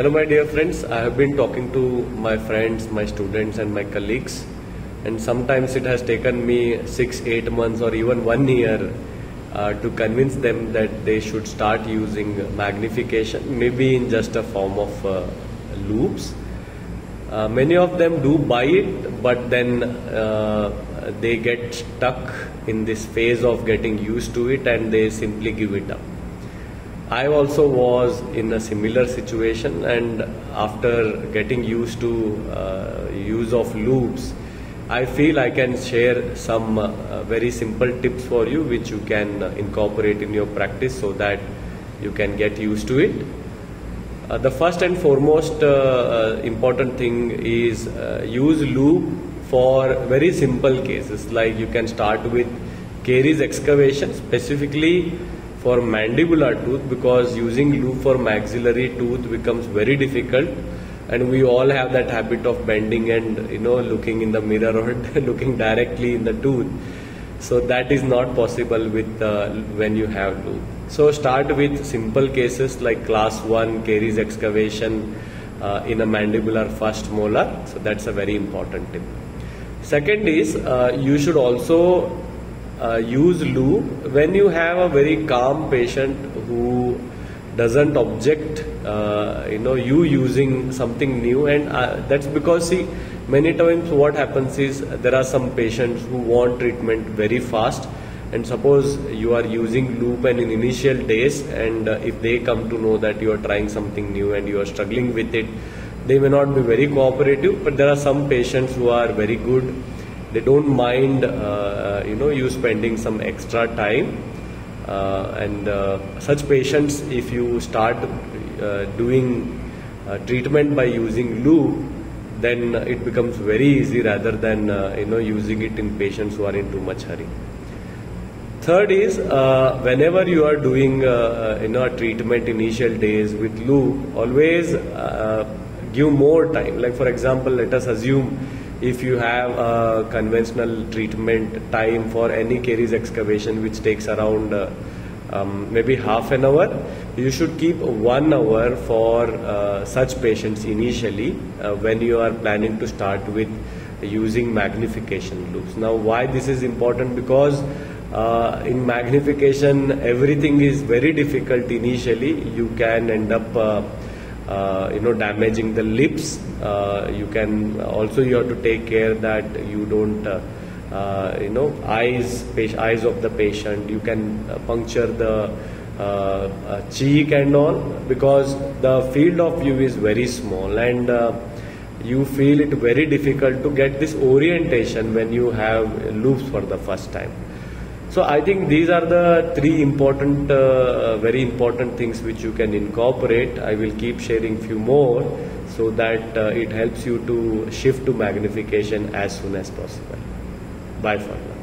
Hello, my dear friends. I have been talking to my friends, my students, and my colleagues, and sometimes it has taken me six, eight months, or even one year uh, to convince them that they should start using magnification, maybe in just a form of uh, loupes. Uh, many of them do buy it, but then uh, they get stuck in this phase of getting used to it and they simply give it up. I also was in a similar situation, and after getting used to uh, use of loupes, I feel I can share some uh, very simple tips for you which you can incorporate in your practice so that you can get used to it. Uh, the first and foremost uh, uh, important thing is uh, use loupe for very simple cases like you can start with caries excavation specifically for mandibular tooth because using loupe for maxillary tooth becomes very difficult. And we all have that habit of bending and you know looking in the mirror or looking directly in the tooth. So that is not possible with uh, when you have loupe so start with simple cases like class 1 caries excavation uh, in a mandibular first molar. So that's a very important tip. Second is uh, you should also uh, use loupe when you have a very calm patient who doesn't object uh, you know you using something new and uh, that's because see many times what happens is there are some patients who want treatment very fast. And suppose you are using loupe and in initial days and uh, if they come to know that you are trying something new and you are struggling with it they may not be very cooperative. But there are some patients who are very good they don't mind uh, you know you spending some extra time. Uh, and uh, such patients if you start uh, doing uh, treatment by using loupe then it becomes very easy rather than uh, you know using it in patients who are in too much hurry. Third is uh, whenever you are doing uh, you know a treatment initial days with loupe always uh, give more time. Like for example let us assume if you have a conventional treatment time for any caries excavation which takes around uh, um, maybe half an hour you should keep one hour for uh, such patients initially uh, when you are planning to start with using magnification loupes. Now why this is important? Because uh, in magnification everything is very difficult initially. You can end up uh, you know damaging the lips uh, you can also you have to take care that you don't uh, uh, you know eyes eyes of the patient. You can puncture the cheek and all because the field of view is very small and you feel it very difficult to get this orientation when you have loupes for the first time so I think these are the three important, uh, very important things which you can incorporate. I will keep sharing few more so that uh, it helps you to shift to magnification as soon as possible. Bye for now.